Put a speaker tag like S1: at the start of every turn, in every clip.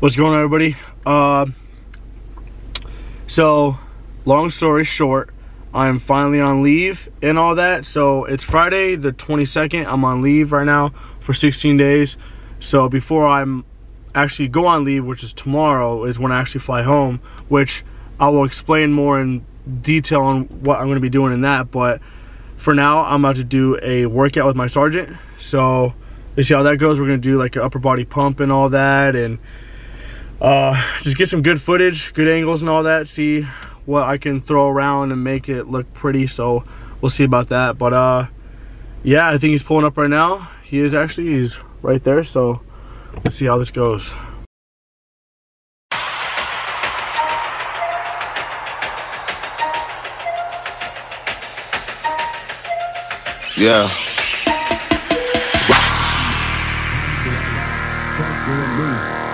S1: What's going on, everybody? Uh, so, long story short, I'm finally on leave and all that. So, it's Friday the 22nd. I'm on leave right now for 16 days. So, before I'm actually go on leave, which is tomorrow, is when I actually fly home, which I will explain more in detail on what I'm going to be doing in that. But for now, I'm about to do a workout with my sergeant. So, let's see how that goes. We're going to do like an upper body pump and all that. And uh, just get some good footage, good angles and all that. See what I can throw around and make it look pretty. So, we'll see about that. But uh, yeah, I think he's pulling up right now. He is actually, he's right there. So, let's see how this goes.
S2: Yeah.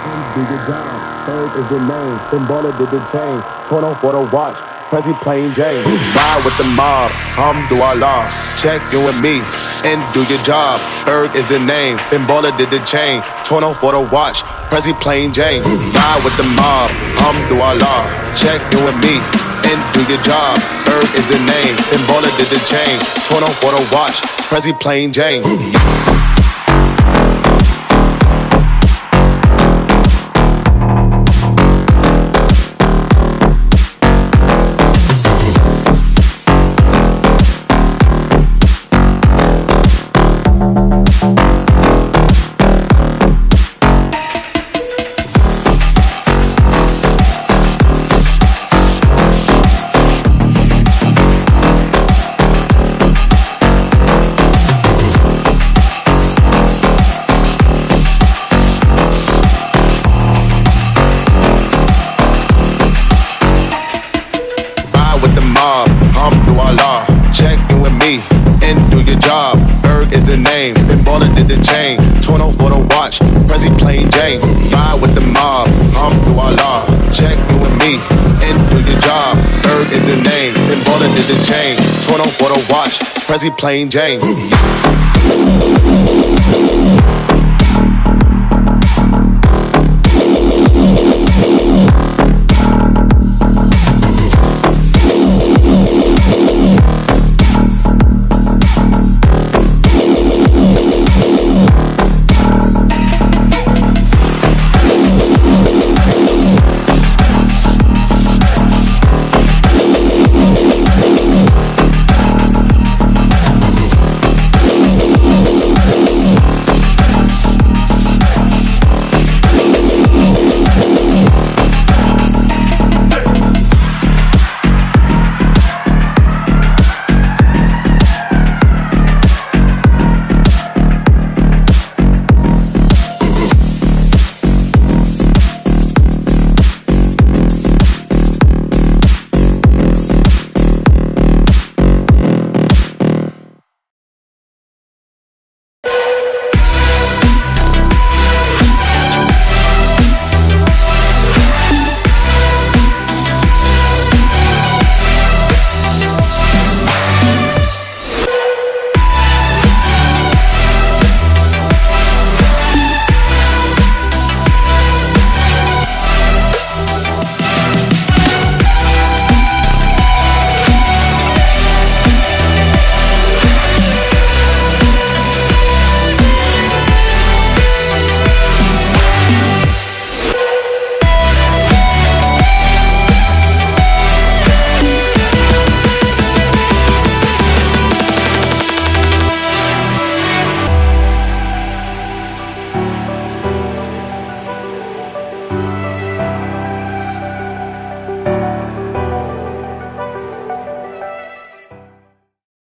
S3: Do your job. Third is the name. Ben Baller did the chain. Torn off for the watch. Prezi plain Jane.
S2: Ride with the mob. Alhamdulillah. Check you and me. And do your job. Ferg is the name. Ben Baller did the chain. Torn off for the watch. Prezi plain Jane. Ride with the mob. Alhamdulillah. Check you and me. And do your job. Ferg is the name. Ben Baller did the chain. Torn off for the watch. Prezi plain Jane. Mob, Alhamdulillah. Check you and me, and do your job. Ferg is the name, Ben Baller did the chain. Torn off for the watch, Prezi plain Jane. Ride with the mob, Alhamdulillah. Check you and me, and do your job. Ferg is the name, Ben Baller did the chain. Torn off for the watch, Prezi plain Jane.